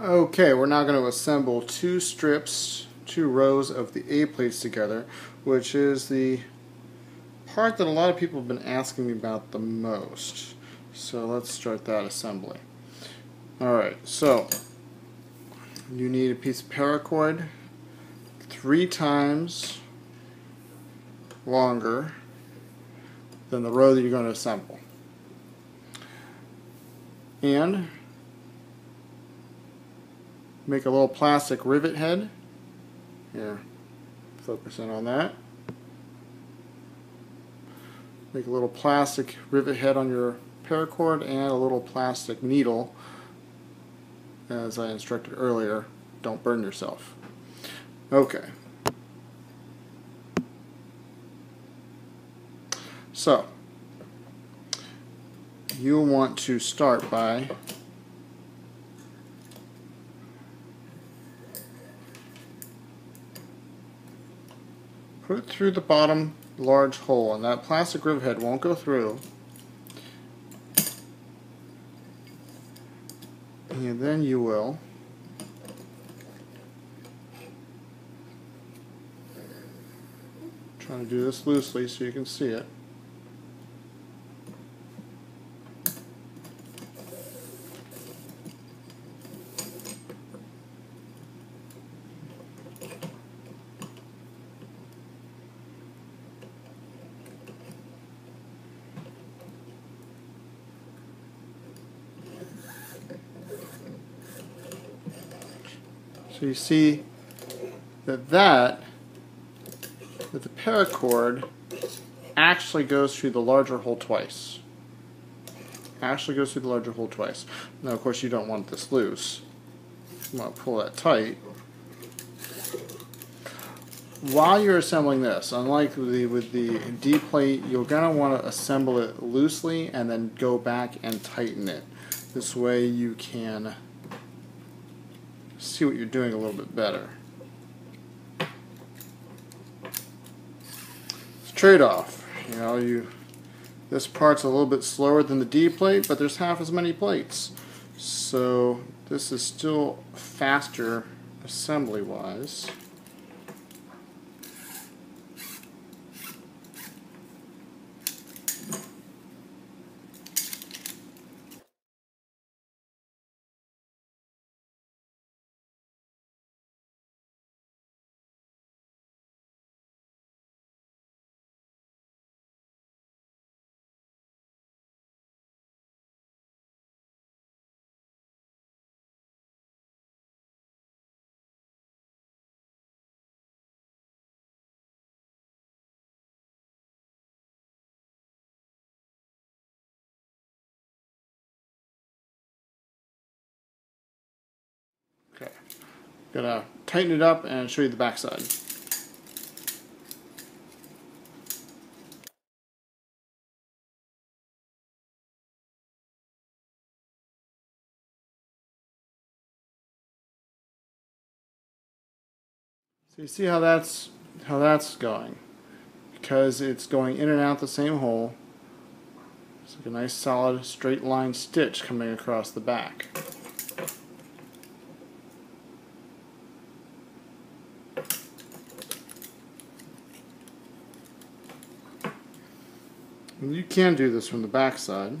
Okay, we're now going to assemble two strips, two rows of the A plates together, which is the part that a lot of people have been asking me about the most. So let's start that assembly. Alright, so you need a piece of paracord three times longer than the row that you're going to assemble. And make a little plastic rivet head. Here, focusing on that. Make a little plastic rivet head on your paracord and a little plastic needle as I instructed earlier. Don't burn yourself. Okay. So, you'll want to start by put it through the bottom large hole and that plastic rivet head won't go through. And then you will trying to do this loosely so you can see it So you see that that, that the paracord actually goes through the larger hole twice. Actually goes through the larger hole twice. Now of course you don't want this loose. You want to pull that tight. While you're assembling this, unlike the, with the D plate, you're going to want to assemble it loosely and then go back and tighten it. This way you can see what you're doing a little bit better. It's trade-off. You know, you this part's a little bit slower than the D plate, but there's half as many plates. So this is still faster assembly-wise. Gonna tighten it up and show you the backside. So you see how that's how that's going because it's going in and out the same hole. It's like a nice solid straight line stitch coming across the back. You can do this from the back side.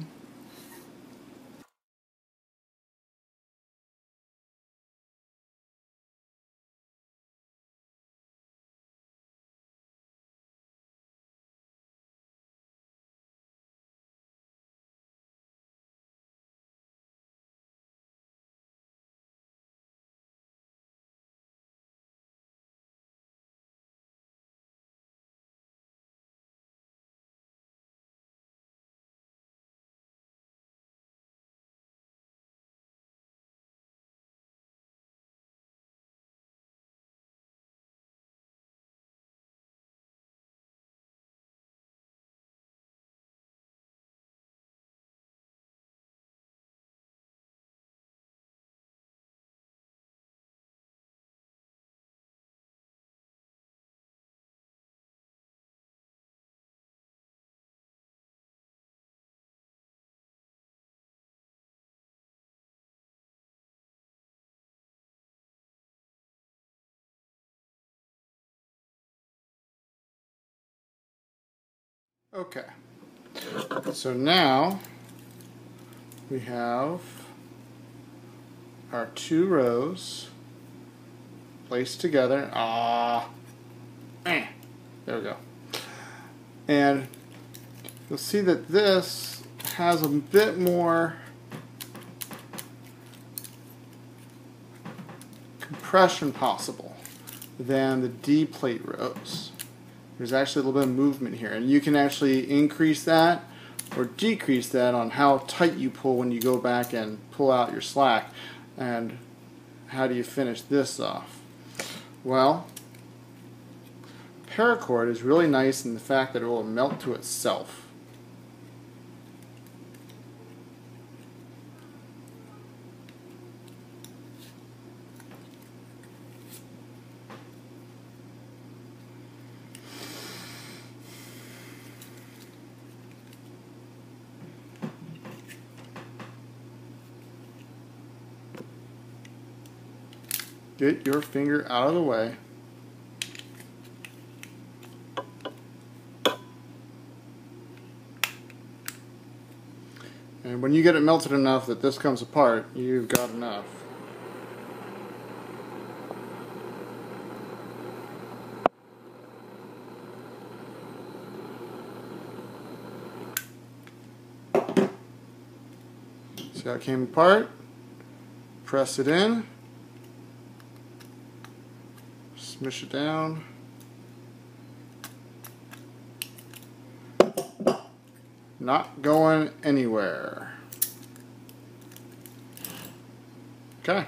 Okay. So now we have our two rows placed together. Ah, eh. there we go. And you'll see that this has a bit more compression possible than the D plate rows. There's actually a little bit of movement here and you can actually increase that or decrease that on how tight you pull when you go back and pull out your slack and how do you finish this off? Well, paracord is really nice in the fact that it will melt to itself. Get your finger out of the way. And when you get it melted enough that this comes apart, you've got enough. See how it came apart? Press it in. Smush it down. Not going anywhere. Okay.